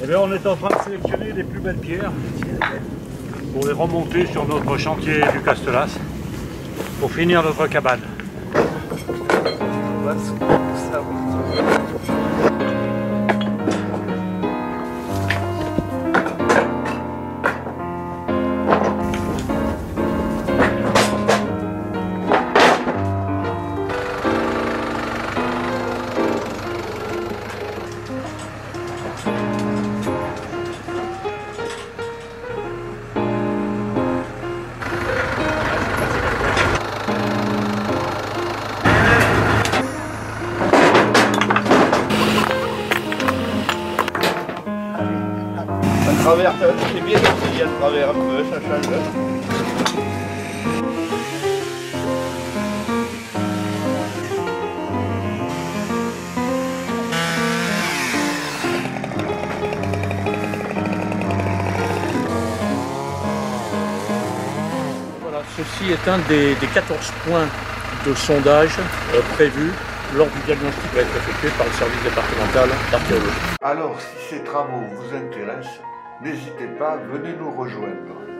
Eh on est en train de sélectionner les plus belles pierres pour les remonter sur notre chantier du Castelas pour finir notre cabane. À travers, c'est bien d'essayer à travers un peu, ça change. Voilà, ceci est un des, des 14 points de sondage euh, prévus lors du diagnostic qui va être effectué par le service départemental d'archéologie. Alors, si ces travaux vous intéressent, n'hésitez pas, venez nous rejoindre.